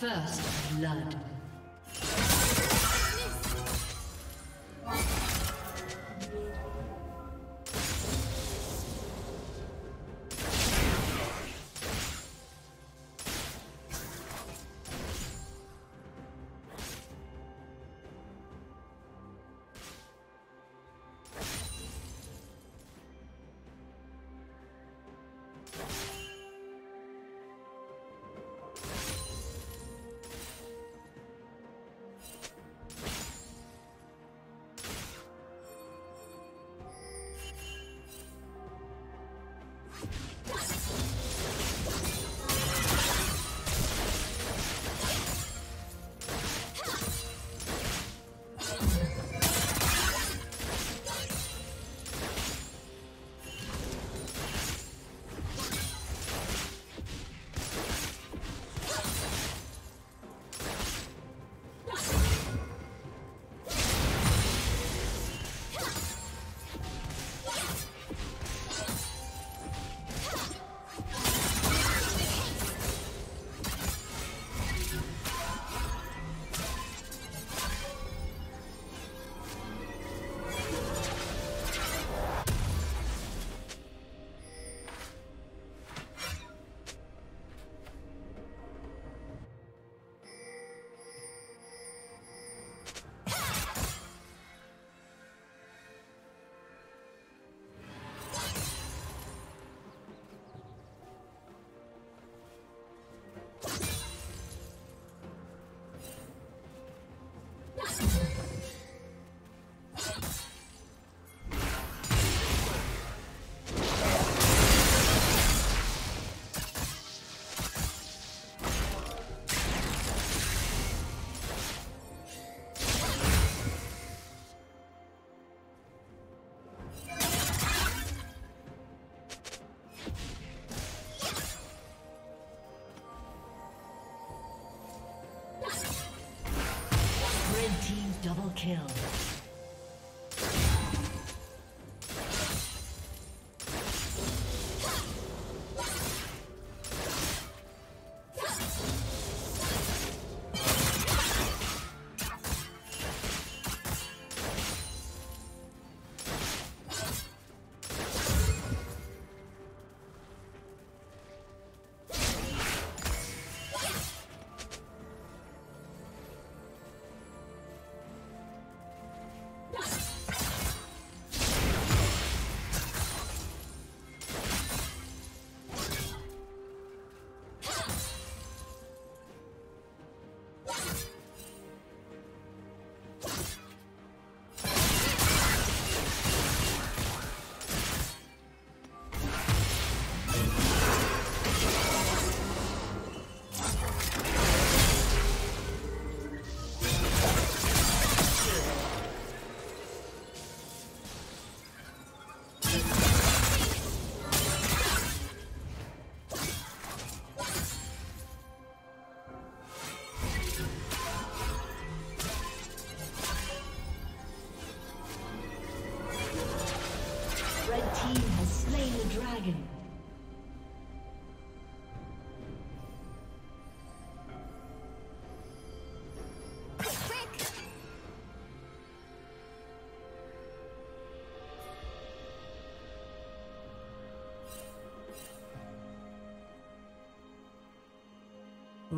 First blood.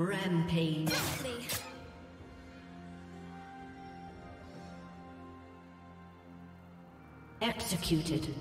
Rampage. Executed.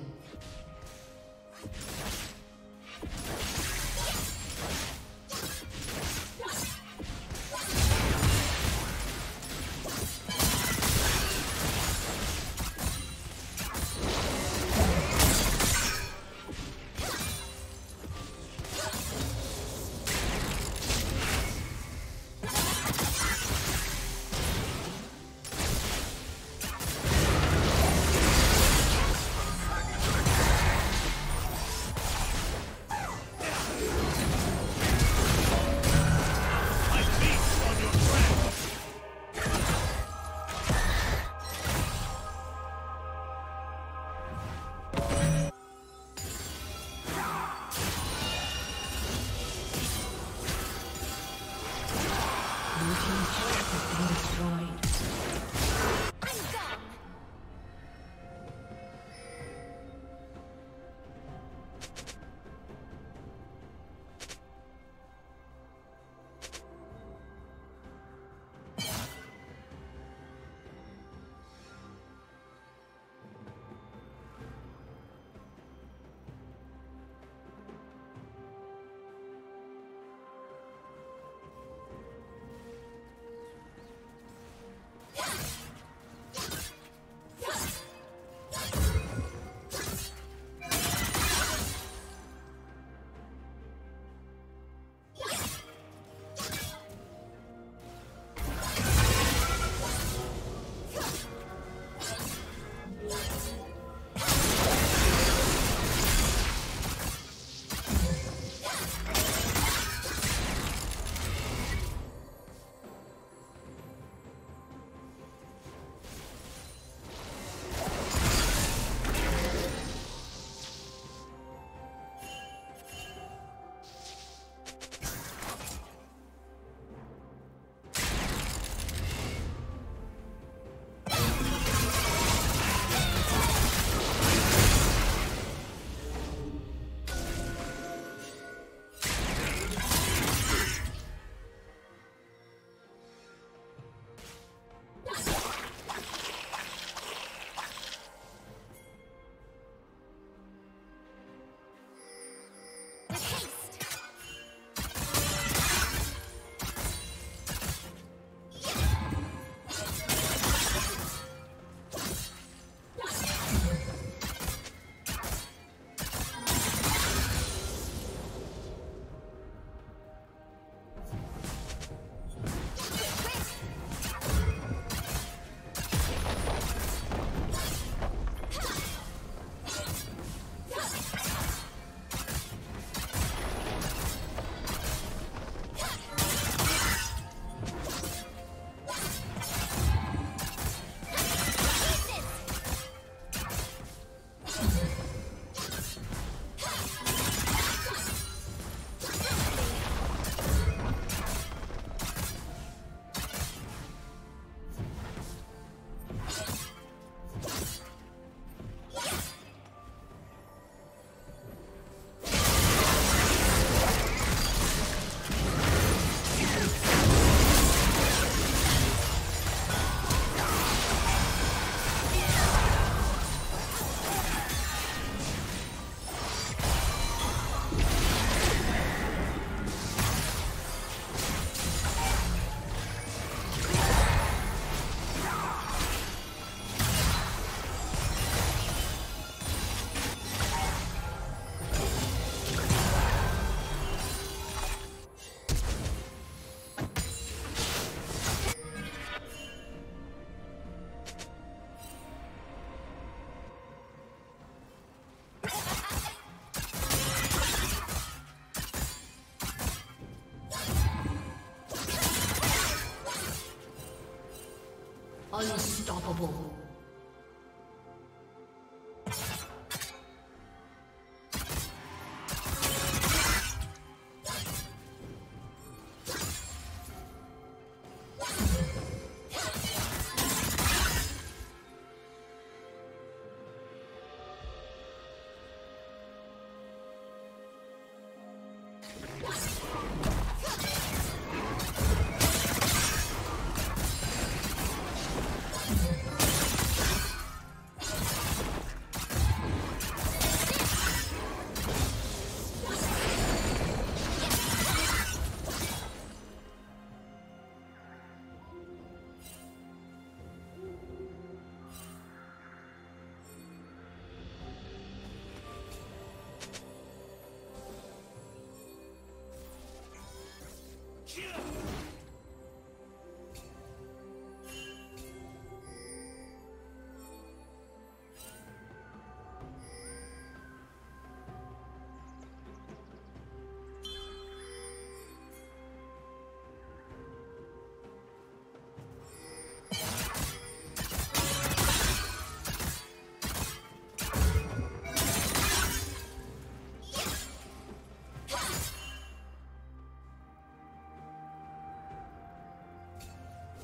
Unstoppable.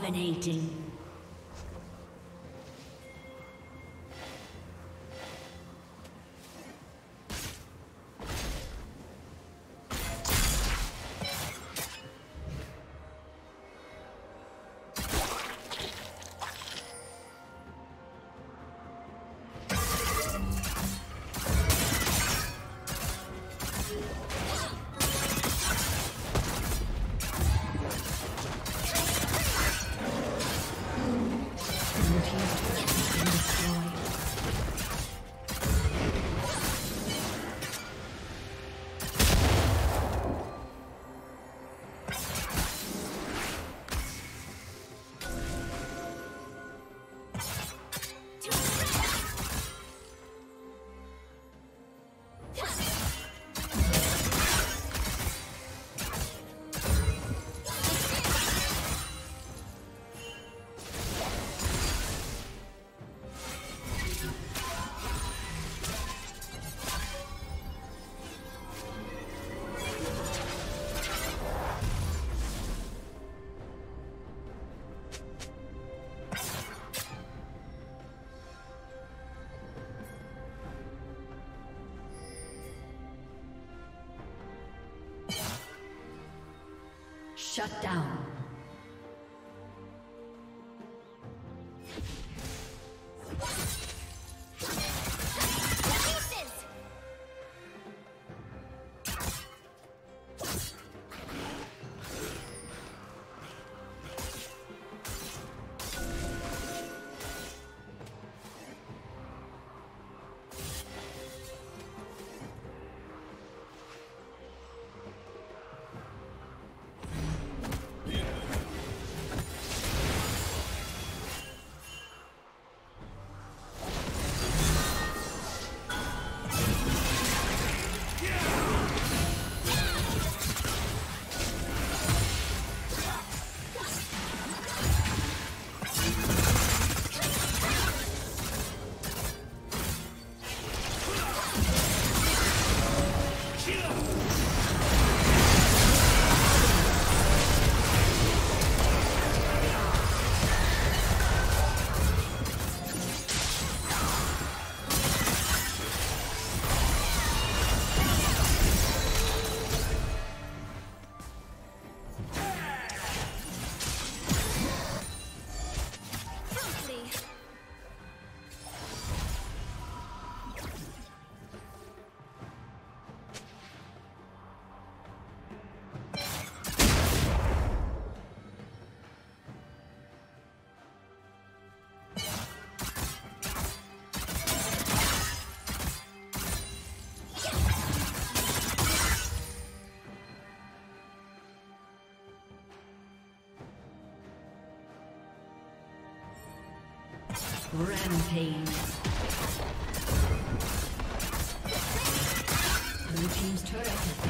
Dominating. Shut down. Rampage. Blue Team's turret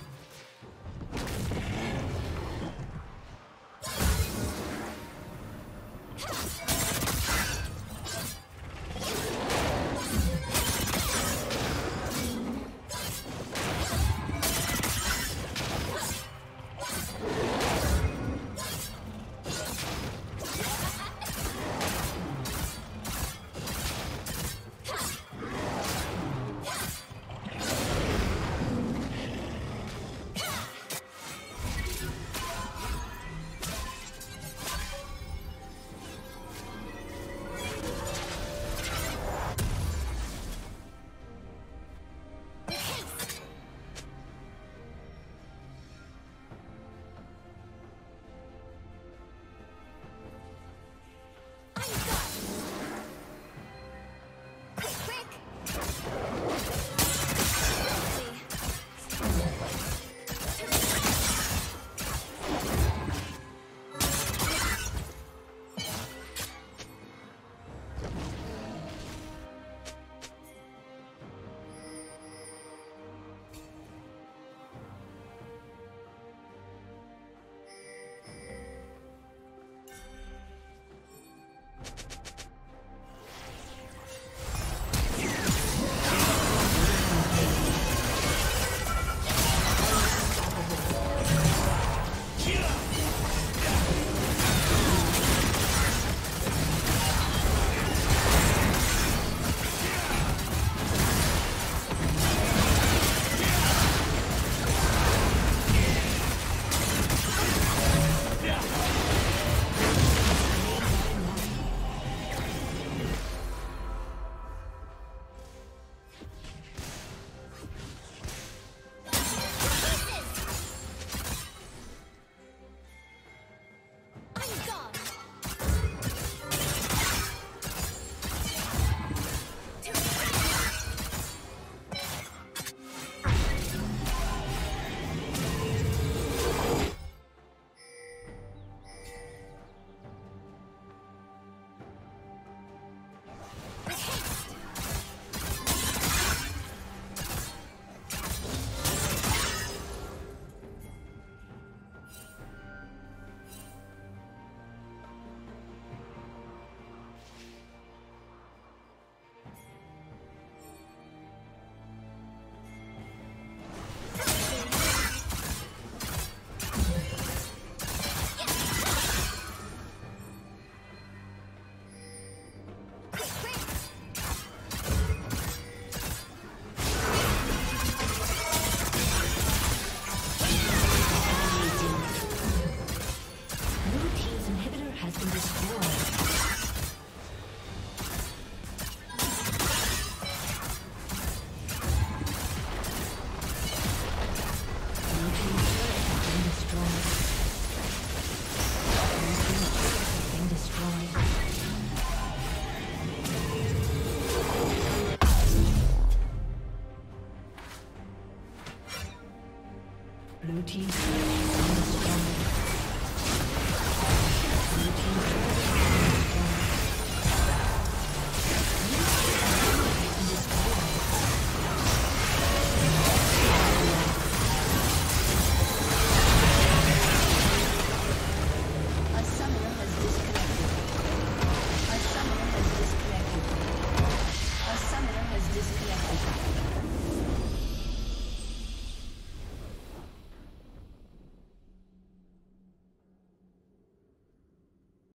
Blue team.